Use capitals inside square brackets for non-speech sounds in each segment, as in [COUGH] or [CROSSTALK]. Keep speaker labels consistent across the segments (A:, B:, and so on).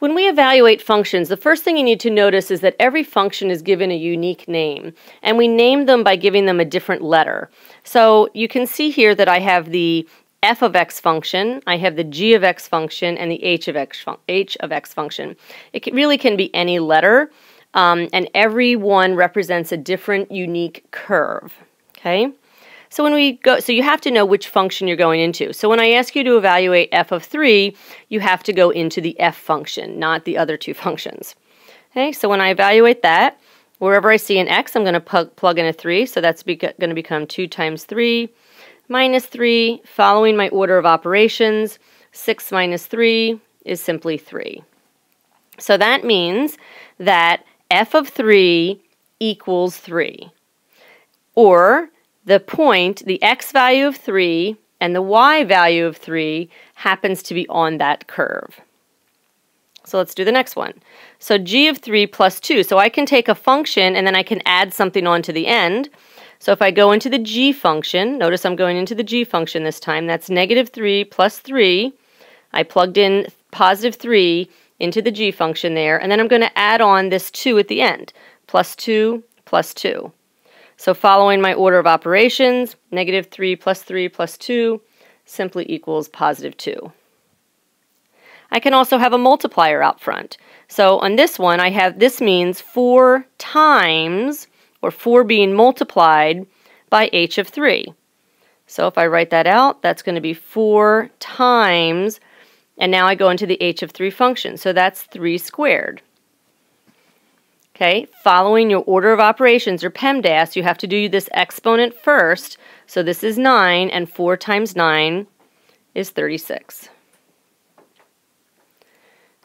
A: When we evaluate functions, the first thing you need to notice is that every function is given a unique name, and we name them by giving them a different letter. So you can see here that I have the f of x function, I have the g of x function, and the h of of x function. It can, really can be any letter, um, and every one represents a different unique curve. Okay? So when we go, so you have to know which function you're going into. So when I ask you to evaluate f of 3, you have to go into the f function, not the other two [LAUGHS] functions. Okay, so when I evaluate that, wherever I see an x, I'm going to plug in a 3, so that's going to become 2 times 3 minus 3. Following my order of operations, 6 minus 3 is simply 3. So that means that f of 3 equals 3. Or the point, the x value of 3 and the y value of 3 happens to be on that curve. So let's do the next one. So g of 3 plus 2. So I can take a function and then I can add something on to the end. So if I go into the g function, notice I'm going into the g function this time, that's negative 3 plus 3. I plugged in positive 3 into the g function there, and then I'm going to add on this 2 at the end, plus 2 plus 2. So following my order of operations, negative 3 plus 3 plus 2 simply equals positive 2. I can also have a multiplier out front. So on this one, I have this means 4 times, or 4 being multiplied by h of 3. So if I write that out, that's going to be 4 times, and now I go into the h of 3 function. So that's 3 squared. Okay, following your order of operations or PEMDAS, you have to do this exponent first. So this is 9, and 4 times 9 is 36.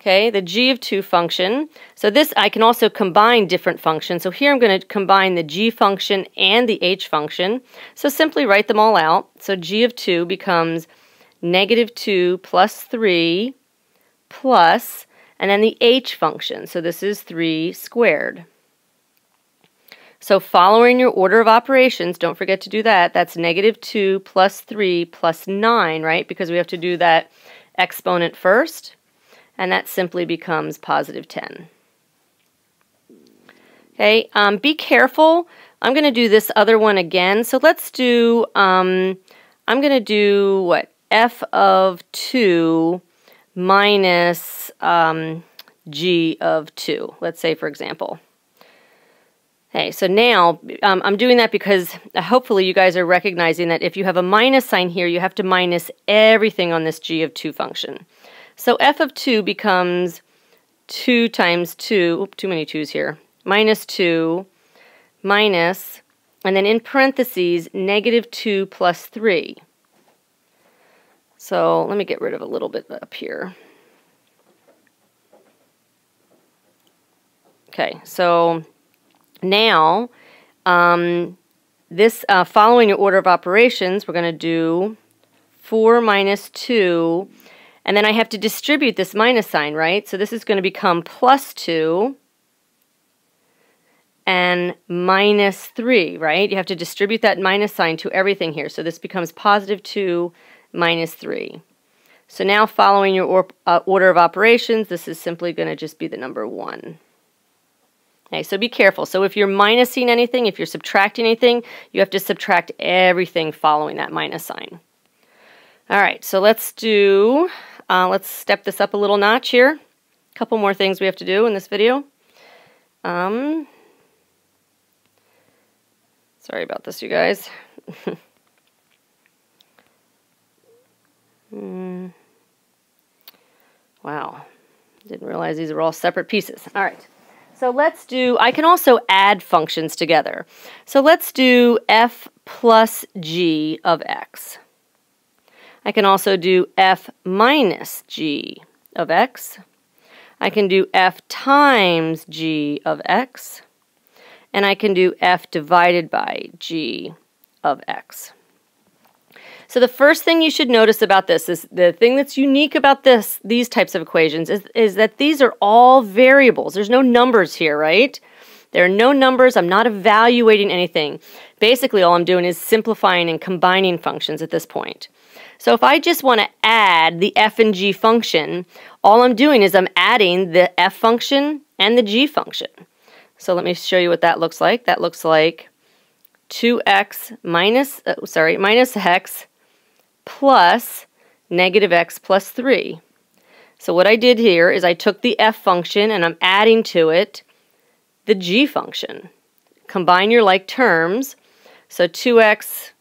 A: Okay, the g of 2 function. So this, I can also combine different functions. So here I'm going to combine the g function and the h function. So simply write them all out. So g of 2 becomes negative 2 plus 3 plus and then the h function. So this is 3 squared. So following your order of operations, don't forget to do that. That's negative 2 plus 3 plus 9, right? Because we have to do that exponent first. And that simply becomes positive 10. Okay, um, be careful. I'm going to do this other one again. So let's do, um, I'm going to do what? f of 2 minus um, g of 2, let's say for example. Okay, so now um, I'm doing that because uh, hopefully you guys are recognizing that if you have a minus sign here, you have to minus everything on this g of 2 function. So f of 2 becomes 2 times 2, Oop, too many 2's here, minus 2 minus, and then in parentheses, negative 2 plus 3. So let me get rid of a little bit up here. Okay, so now um, this uh, following your order of operations, we're going to do 4 minus 2, and then I have to distribute this minus sign, right? So this is going to become plus 2 and minus 3, right? You have to distribute that minus sign to everything here. So this becomes positive 2 minus 3. So now following your or, uh, order of operations, this is simply going to just be the number 1. Okay, so be careful. So if you're minusing anything, if you're subtracting anything, you have to subtract everything following that minus sign. All right, so let's do, uh, let's step this up a little notch here. A couple more things we have to do in this video. Um, sorry about this, you guys. [LAUGHS] Mm. Wow. Didn't realize these are all separate pieces. All right. So let's do, I can also add functions together. So let's do f plus g of x. I can also do f minus g of x. I can do f times g of x. And I can do f divided by g of x. So the first thing you should notice about this is the thing that's unique about this these types of equations is, is that these are all variables. There's no numbers here, right? There are no numbers. I'm not evaluating anything. Basically, all I'm doing is simplifying and combining functions at this point. So if I just want to add the f and g function, all I'm doing is I'm adding the f function and the g function. So let me show you what that looks like. That looks like 2x minus, uh, sorry, minus x plus negative x plus 3. So what I did here is I took the f function and I'm adding to it the g function. Combine your like terms. So 2x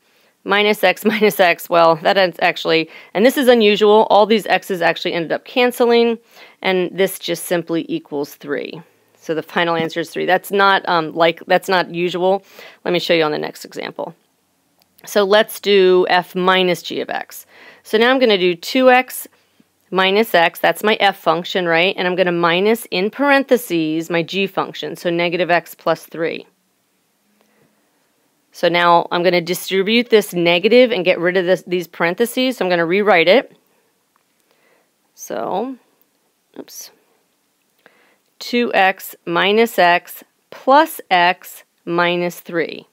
A: minus x [LAUGHS] minus x, well, that is actually, and this is unusual, all these x's actually ended up canceling, and this just simply equals 3. So the final answer is 3. That's not um, like that's not usual. Let me show you on the next example. So let's do f minus g of x. So now I'm going to do 2x minus x, that's my f function, right? And I'm going to minus in parentheses my g function, so negative x plus 3. So now I'm going to distribute this negative and get rid of this, these parentheses. So I'm going to rewrite it. So, oops, 2x minus x plus x minus 3.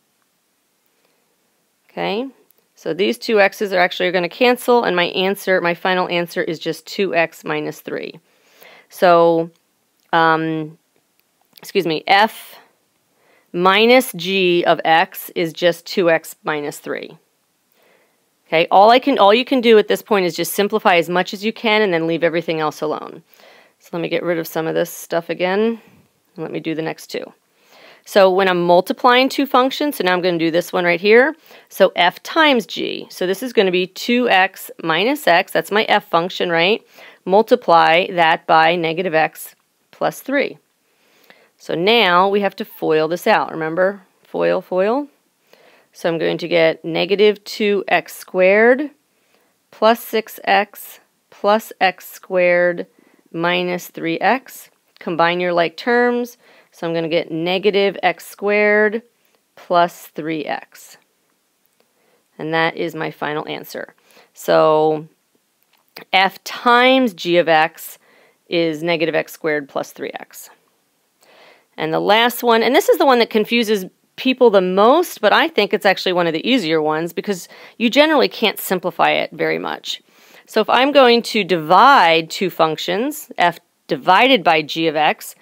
A: Okay, so these two x's are actually going to cancel, and my answer, my final answer is just 2x minus 3. So, um, excuse me, f minus g of x is just 2x minus 3. Okay, all I can all you can do at this point is just simplify as much as you can and then leave everything else alone. So let me get rid of some of this stuff again. Let me do the next two. So when I'm multiplying two functions, so now I'm going to do this one right here. So f times g. So this is going to be 2x minus x, that's my f function, right? Multiply that by negative x plus 3. So now we have to FOIL this out. Remember? FOIL, FOIL. So I'm going to get negative 2x squared plus 6x plus x squared minus 3x. Combine your like terms. So I'm going to get negative x squared plus 3x. And that is my final answer. So f times g of x is negative x squared plus 3x. And the last one, and this is the one that confuses people the most, but I think it's actually one of the easier ones because you generally can't simplify it very much. So if I'm going to divide two functions, f divided by g of x,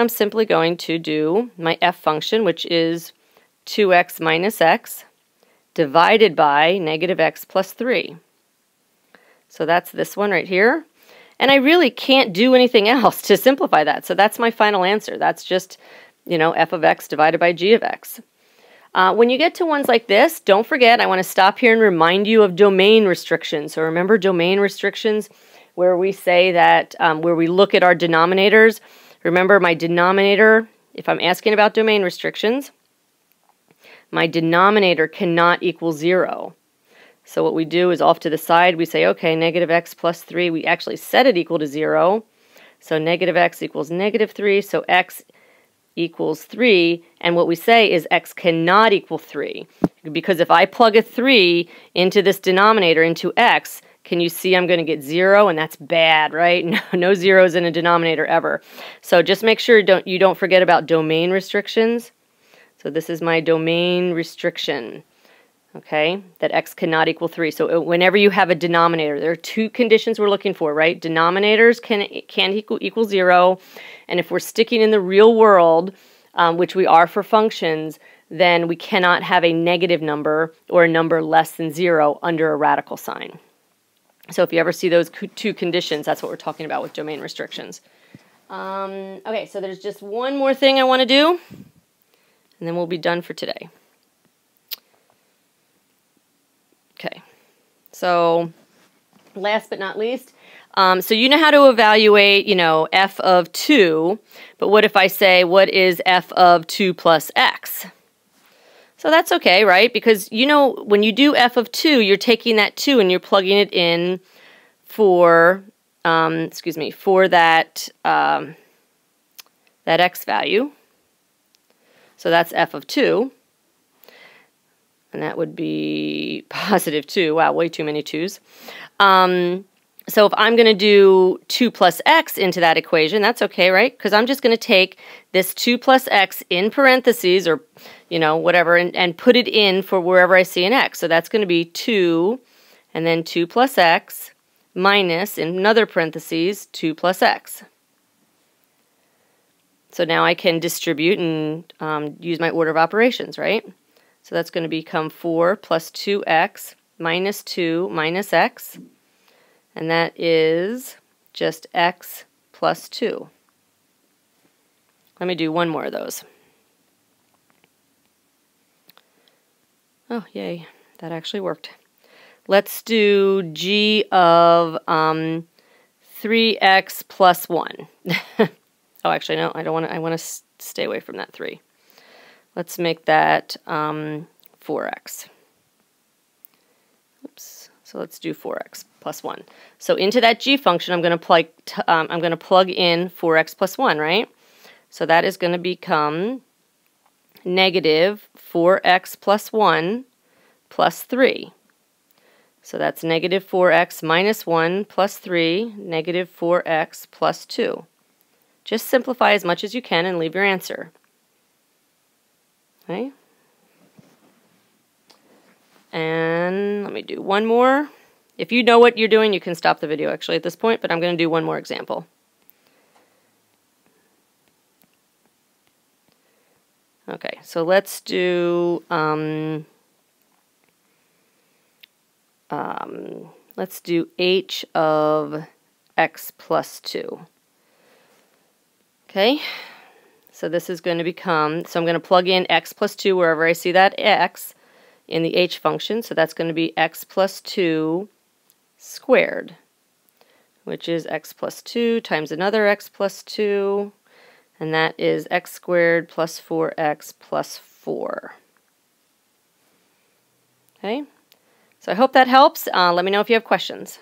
A: I'm simply going to do my f function, which is 2x minus x, divided by negative x plus 3. So that's this one right here. And I really can't do anything [LAUGHS] else to simplify that. So that's my final answer. That's just, you know, f of x divided by g of x. Uh, when you get to ones like this, don't forget, I want to stop here and remind you of domain restrictions. So remember domain restrictions where we say that, um, where we look at our denominators. Remember my denominator, if I'm asking about domain restrictions, my denominator cannot equal 0. So what we do is off to the side, we say, okay, negative x plus 3, we actually set it equal to 0. So negative x equals negative 3, so x equals 3, and what we say is x cannot equal 3. Because if I plug a 3 into this denominator, into x, can you see I'm going to get 0? And that's bad, right? [LAUGHS] No, no zeros in a denominator ever. So just make sure don't, you don't forget about domain restrictions. So this is my domain restriction okay, that x cannot equal 3. So uh, whenever you have a denominator, there are two conditions we're looking for, right? Denominators can, can equal, equal 0, and if we're sticking in the real world, um, which we are for functions, then we cannot have a negative number or a number less than 0 under a radical sign. So if you ever see those two conditions, that's what we're talking about with domain restrictions. Um, okay, so there's just one more thing I want to do, and then we'll be done for today. Okay, so last but not least, um, so you know how to evaluate, you know, f of 2, but what if I say, what is f of 2 plus x? So that's okay, right? Because you know, when you do f of 2, you're taking that 2 and you're plugging it in for, um, excuse me, for that, um, that x value. So that's f of 2 and that would be [LAUGHS] positive 2. Wow, way too many 2's. Um, so if I'm going to do 2 plus x into that equation, that's okay, right? Because I'm just going to take this 2 plus x in parentheses or, you know, whatever, and, and put it in for wherever I see an x. So that's going to be 2 and then 2 plus x minus, in another parentheses, 2 plus x. So now I can distribute and um, use my order of operations, right? So that's going to become 4 plus 2x minus 2 minus x, and that is just x plus 2. Let me do one more of those. Oh, yay, that actually worked. Let's do g of um, 3x plus 1. [LAUGHS] oh, actually, no, I don't want to, I want to stay away from that 3. Let's make that um, 4x. Oops. So let's do 4x plus 1. So into that g function, I'm going to plug um, I'm going to plug in 4x plus 1, right? So that is going to become negative 4x plus 1 plus 3. So that's negative 4x minus 1 plus 3, negative 4x plus 2. Just simplify as much as you can and leave your answer. Okay. And let me do one more. If you know what you're doing, you can stop the video actually at this point, but I'm going to do one more example. Okay, so let's do, um, um, let's do h of x plus 2. Okay, so this is going to become, so I'm going to plug in x plus 2 wherever I see that x in the h function. So that's going to be x plus 2 squared, which is x plus 2 times another x plus 2, and that is x squared plus 4x plus 4. Okay, so I hope that helps. Uh, let me know if you have questions.